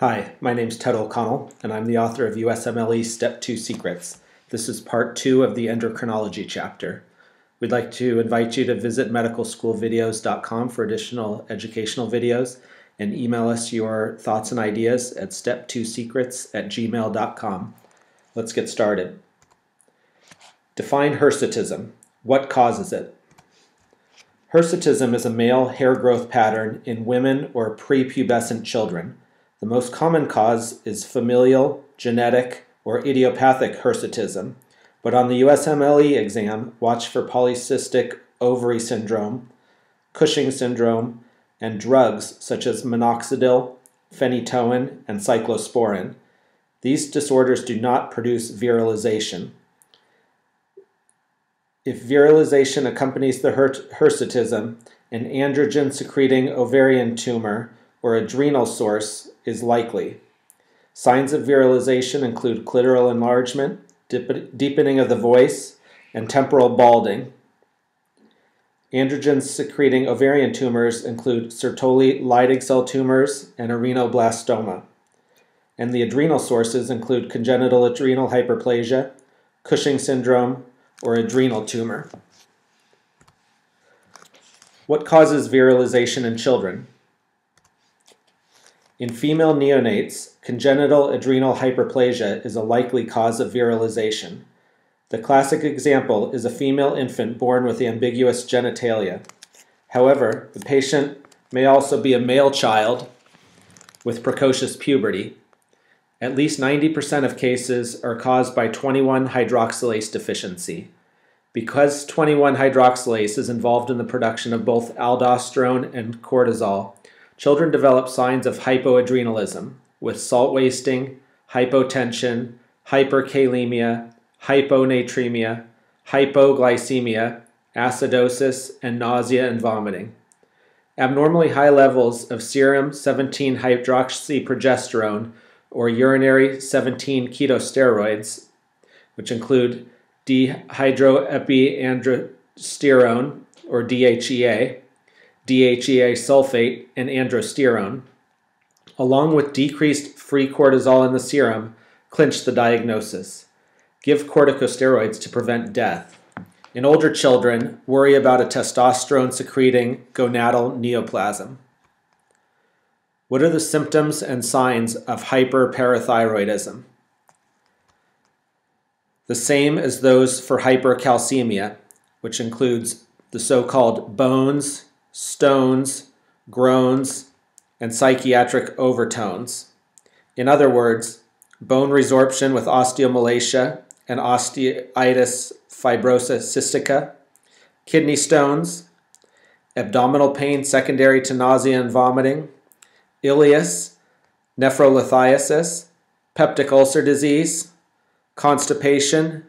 Hi, my name is Ted O'Connell, and I'm the author of USMLE Step 2 Secrets. This is part two of the endocrinology chapter. We'd like to invite you to visit medicalschoolvideos.com for additional educational videos and email us your thoughts and ideas at step2secrets at gmail.com. Let's get started. Define hirsutism. What causes it? Hirsutism is a male hair growth pattern in women or prepubescent children. The most common cause is familial, genetic, or idiopathic hirsutism, but on the USMLE exam, watch for polycystic ovary syndrome, Cushing syndrome, and drugs such as minoxidil, phenytoin, and cyclosporin. These disorders do not produce virilization. If virilization accompanies the hirsutism, an androgen secreting ovarian tumor or adrenal source is likely. Signs of virilization include clitoral enlargement, deepening of the voice, and temporal balding. Androgen secreting ovarian tumors include Sertoli Leydig cell tumors and arrhenoblastoma. And the adrenal sources include congenital adrenal hyperplasia, Cushing syndrome, or adrenal tumor. What causes virilization in children? In female neonates, congenital adrenal hyperplasia is a likely cause of virilization. The classic example is a female infant born with ambiguous genitalia. However, the patient may also be a male child with precocious puberty. At least 90% of cases are caused by 21 hydroxylase deficiency. Because 21 hydroxylase is involved in the production of both aldosterone and cortisol, children develop signs of hypoadrenalism with salt wasting, hypotension, hyperkalemia, hyponatremia, hypoglycemia, acidosis, and nausea and vomiting. Abnormally high levels of serum 17 hydroxyprogesterone or urinary 17 ketosteroids, which include dehydroepiandrosterone or DHEA, DHEA sulfate, and androsterone, along with decreased free cortisol in the serum, clinch the diagnosis. Give corticosteroids to prevent death. In older children, worry about a testosterone secreting gonadal neoplasm. What are the symptoms and signs of hyperparathyroidism? The same as those for hypercalcemia, which includes the so called bones, stones, groans, and psychiatric overtones. In other words, bone resorption with osteomalacia and osteitis fibrosa cystica, kidney stones, abdominal pain secondary to nausea and vomiting, ileus, nephrolithiasis, peptic ulcer disease, constipation,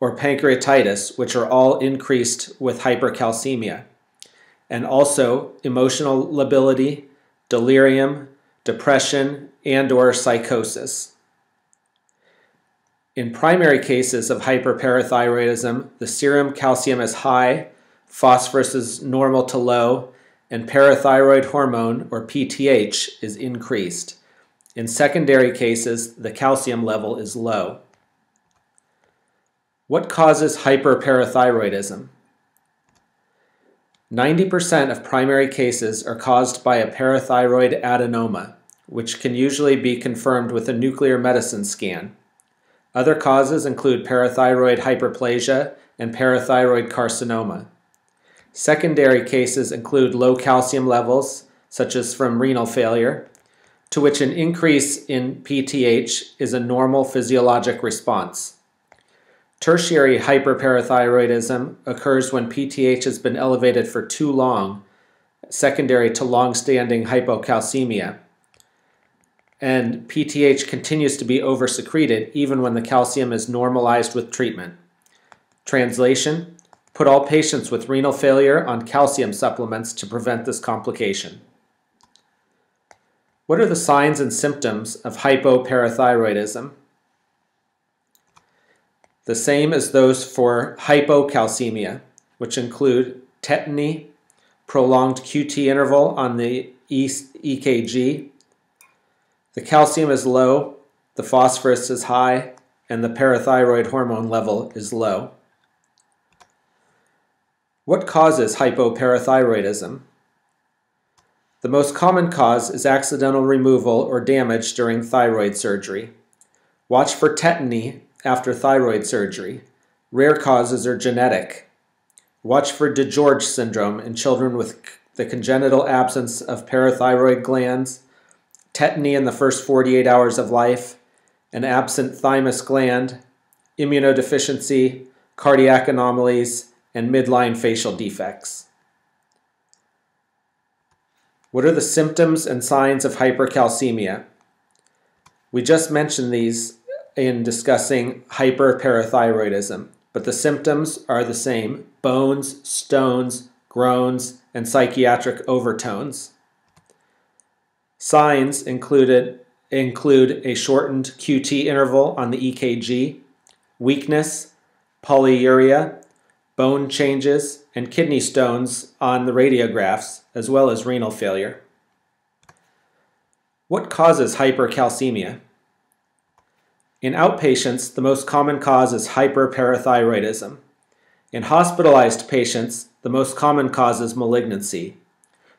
or pancreatitis, which are all increased with hypercalcemia and also emotional lability, delirium, depression, and or psychosis. In primary cases of hyperparathyroidism, the serum calcium is high, phosphorus is normal to low, and parathyroid hormone, or PTH, is increased. In secondary cases, the calcium level is low. What causes hyperparathyroidism? 90% of primary cases are caused by a parathyroid adenoma, which can usually be confirmed with a nuclear medicine scan. Other causes include parathyroid hyperplasia and parathyroid carcinoma. Secondary cases include low calcium levels, such as from renal failure, to which an increase in PTH is a normal physiologic response. Tertiary hyperparathyroidism occurs when PTH has been elevated for too long, secondary to long-standing hypocalcemia. And PTH continues to be oversecreted even when the calcium is normalized with treatment. Translation, put all patients with renal failure on calcium supplements to prevent this complication. What are the signs and symptoms of hypoparathyroidism? The same as those for hypocalcemia, which include tetany, prolonged QT interval on the EKG, The calcium is low, the phosphorus is high, and the parathyroid hormone level is low. What causes hypoparathyroidism? The most common cause is accidental removal or damage during thyroid surgery. Watch for tetany after thyroid surgery. Rare causes are genetic. Watch for DiGeorge syndrome in children with the congenital absence of parathyroid glands, tetany in the first 48 hours of life, an absent thymus gland, immunodeficiency, cardiac anomalies, and midline facial defects. What are the symptoms and signs of hypercalcemia? We just mentioned these in discussing hyperparathyroidism, but the symptoms are the same bones, stones, groans, and psychiatric overtones. Signs included include a shortened QT interval on the EKG, weakness, polyuria, bone changes, and kidney stones on the radiographs, as well as renal failure. What causes hypercalcemia? In outpatients, the most common cause is hyperparathyroidism. In hospitalized patients, the most common cause is malignancy.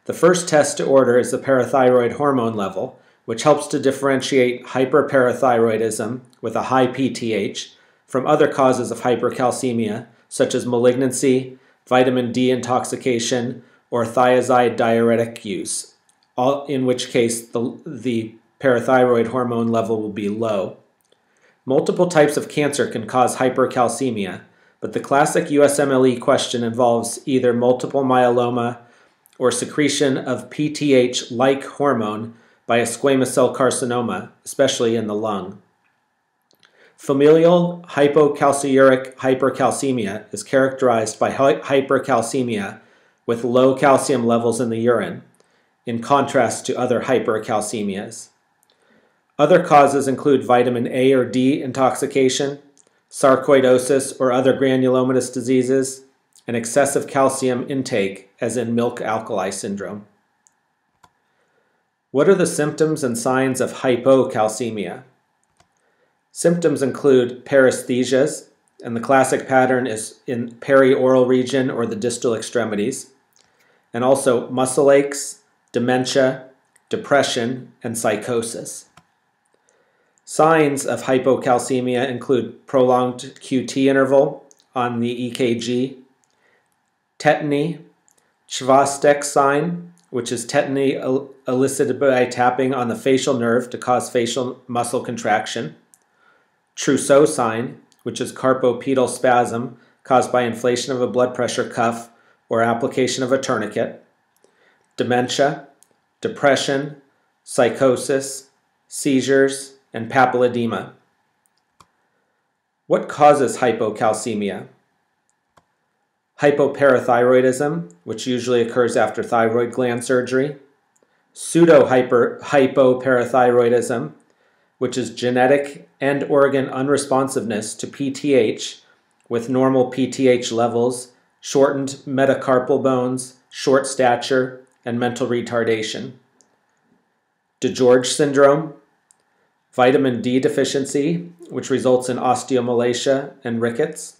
The first test to order is the parathyroid hormone level, which helps to differentiate hyperparathyroidism with a high PTH from other causes of hypercalcemia, such as malignancy, vitamin D intoxication, or thiazide diuretic use, all, in which case the, the parathyroid hormone level will be low. Multiple types of cancer can cause hypercalcemia, but the classic USMLE question involves either multiple myeloma or secretion of PTH like hormone by a squamous cell carcinoma, especially in the lung. Familial hypocalciuric hypercalcemia is characterized by hypercalcemia with low calcium levels in the urine, in contrast to other hypercalcemias. Other causes include vitamin A or D intoxication, sarcoidosis or other granulomatous diseases, and excessive calcium intake, as in milk alkali syndrome. What are the symptoms and signs of hypocalcemia? Symptoms include paresthesias, and the classic pattern is in perioral region or the distal extremities, and also muscle aches, dementia, depression, and psychosis. Signs of hypocalcemia include prolonged QT interval on the EKG, tetany, Chvostek sign, which is tetany elicited by tapping on the facial nerve to cause facial muscle contraction, Trousseau sign, which is carpopedal spasm caused by inflation of a blood pressure cuff or application of a tourniquet, dementia, depression, psychosis, seizures, and papilledema. What causes hypocalcemia? Hypoparathyroidism, which usually occurs after thyroid gland surgery, pseudo hypoparathyroidism, which is genetic and organ unresponsiveness to PTH with normal PTH levels, shortened metacarpal bones, short stature, and mental retardation. DiGeorge syndrome, vitamin D deficiency, which results in osteomalacia and rickets,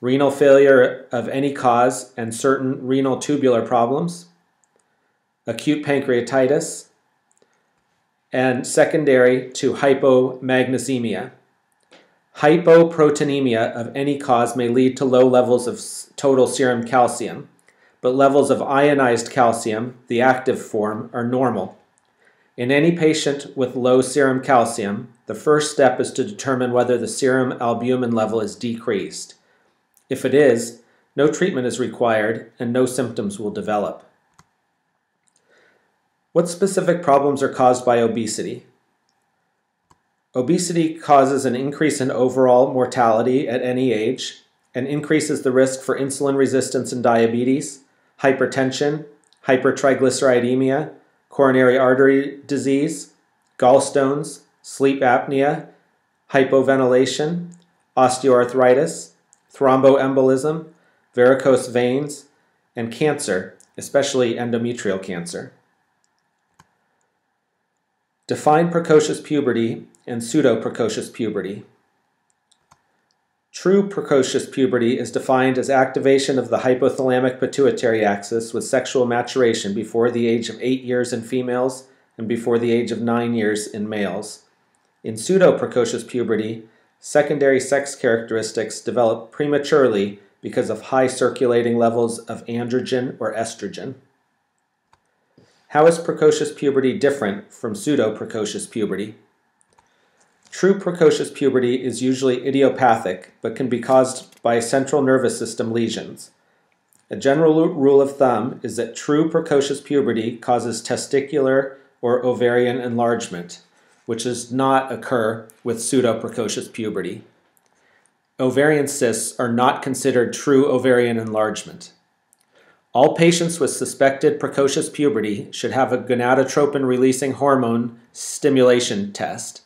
renal failure of any cause and certain renal tubular problems, acute pancreatitis, and secondary to hypomagnesemia. Hypoproteinemia of any cause may lead to low levels of total serum calcium, but levels of ionized calcium, the active form, are normal. In any patient with low serum calcium, the first step is to determine whether the serum albumin level is decreased. If it is, no treatment is required and no symptoms will develop. What specific problems are caused by obesity? Obesity causes an increase in overall mortality at any age and increases the risk for insulin resistance and diabetes, hypertension, hypertriglyceridemia, coronary artery disease, gallstones, sleep apnea, hypoventilation, osteoarthritis, thromboembolism, varicose veins, and cancer, especially endometrial cancer. Define precocious puberty and pseudo precocious puberty. True precocious puberty is defined as activation of the hypothalamic pituitary axis with sexual maturation before the age of 8 years in females and before the age of 9 years in males. In pseudo precocious puberty, secondary sex characteristics develop prematurely because of high circulating levels of androgen or estrogen. How is precocious puberty different from pseudo precocious puberty? True precocious puberty is usually idiopathic, but can be caused by central nervous system lesions. A general rule of thumb is that true precocious puberty causes testicular or ovarian enlargement, which does not occur with pseudo precocious puberty. Ovarian cysts are not considered true ovarian enlargement. All patients with suspected precocious puberty should have a gonadotropin releasing hormone stimulation test.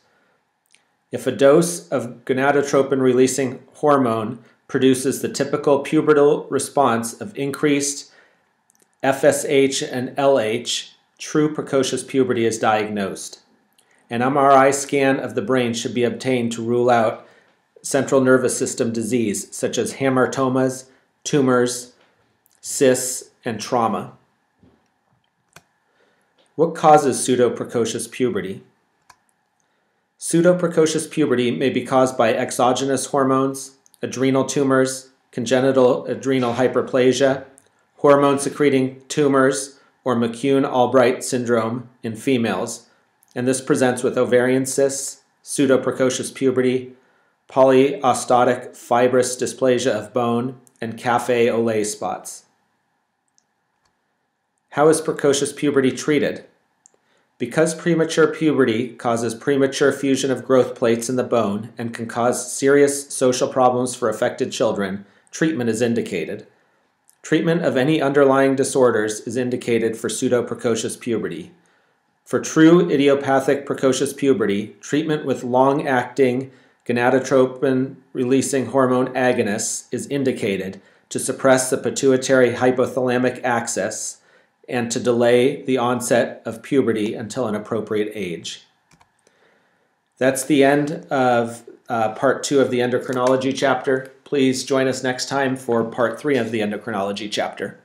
If a dose of gonadotropin releasing hormone produces the typical pubertal response of increased FSH and LH, true precocious puberty is diagnosed. An MRI scan of the brain should be obtained to rule out central nervous system disease, such as hamartomas, tumors, cysts, and trauma. What causes pseudo precocious puberty? Pseudoprecocious puberty may be caused by exogenous hormones, adrenal tumors, congenital adrenal hyperplasia, hormone secreting tumors, or McCune Albright syndrome in females, and this presents with ovarian cysts, pseudoprecocious puberty, polyostotic fibrous dysplasia of bone, and cafe au lait spots. How is precocious puberty treated? Because premature puberty causes premature fusion of growth plates in the bone and can cause serious social problems for affected children, treatment is indicated. Treatment of any underlying disorders is indicated for pseudoprecocious puberty. For true idiopathic precocious puberty, treatment with long acting gonadotropin releasing hormone agonists is indicated to suppress the pituitary hypothalamic axis and to delay the onset of puberty until an appropriate age. That's the end of uh, part two of the endocrinology chapter. Please join us next time for part three of the endocrinology chapter.